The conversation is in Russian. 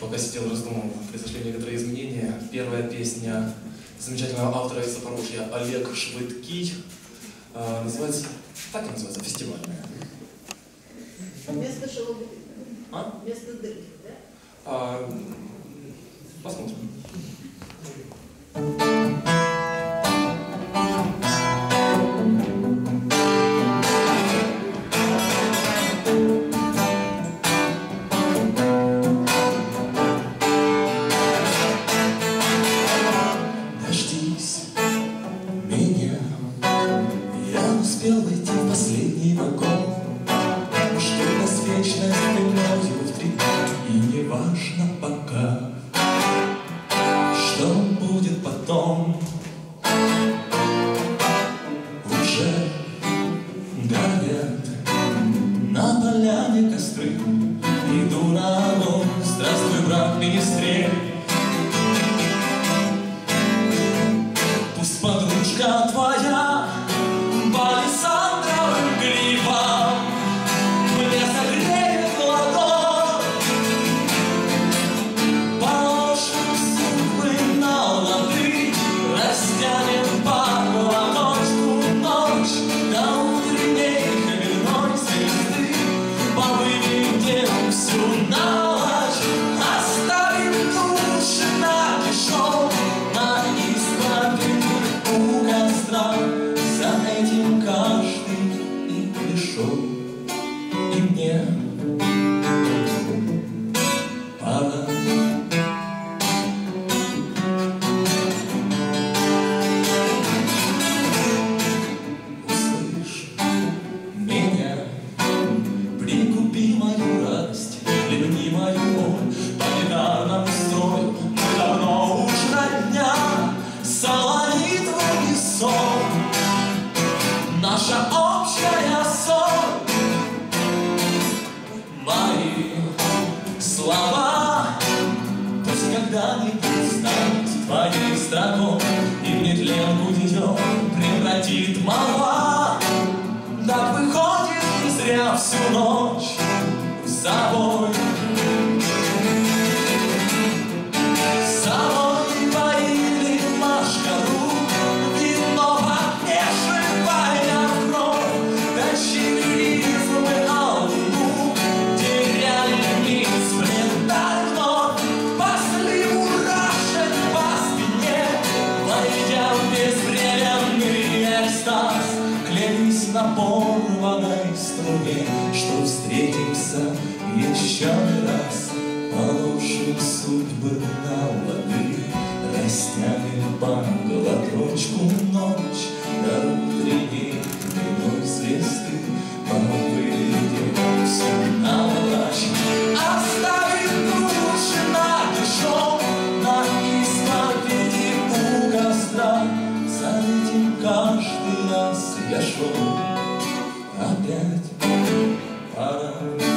пока сидел, раздумал, произошли некоторые изменения. Первая песня замечательного автора из Запорожья Олег Швыдкий. А, называется, так и называется, фестивальная. Вместо шелобы. А? Вместо дырки, да? А, посмотрим. Этим каждый и пришел И мне пора. Услышь меня Прикупи мою радость, хлебни мою боль Пусть когда-нибудь станет твоей строкой экстаз Клянись на порванной струне Что встретимся еще раз Положим судьбы на лады Растянем по глоточку ночь До утренней каждый